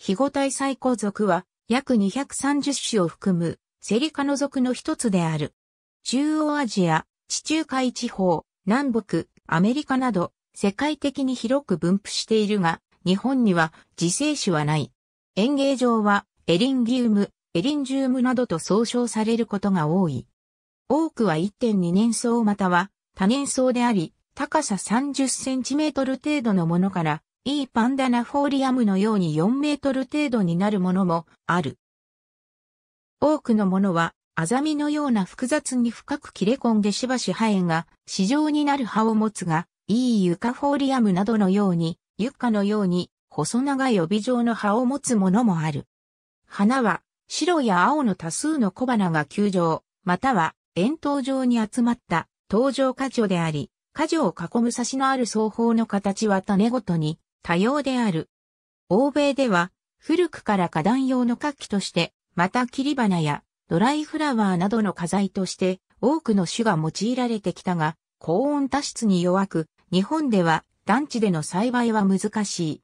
ヒゴタイサイコ属は約230種を含むセリカノ属の一つである。中央アジア、地中海地方、南北、アメリカなど世界的に広く分布しているが、日本には自生種はない。園芸上はエリンギウム、エリンジウムなどと総称されることが多い。多くは1.2年草または多年草であり、高さ30センチメートル程度のものから、いいパンダナフォーリアムのように4メートル程度になるものもある。多くのものは、アザミのような複雑に深く切れ込んでしばし生えが市場になる葉を持つが、いいユカフォーリアムなどのように、ユカのように細長い帯状の葉を持つものもある。花は白や青の多数の小花が球状、または円筒状に集まった頭状果樹であり、果樹を囲む差しのある双方の形は種ごとに多様である。欧米では古くから花壇用の活気として、また切り花やドライフラワーなどの花材として多くの種が用いられてきたが、高温多湿に弱く、日本では団地での栽培は難しい。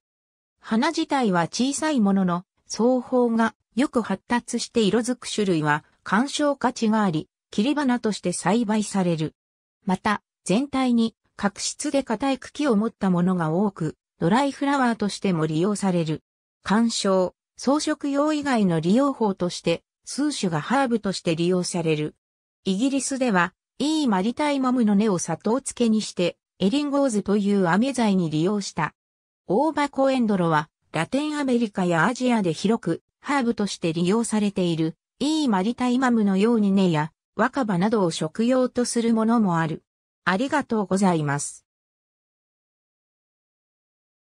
花自体は小さいものの、双方がよく発達して色づく種類は鑑賞価値があり、切り花として栽培される。また、全体に角質で硬い茎を持ったものが多く、ドライフラワーとしても利用される。鑑賞、装飾用以外の利用法として、数種がハーブとして利用される。イギリスでは、いいマリタイマムの根を砂糖漬けにして、エリンゴーズという飴剤に利用した。オーバコエンドロは、ラテンアメリカやアジアで広く、ハーブとして利用されている、いいマリタイマムのように根や、若葉などを食用とするものもある。ありがとうございます。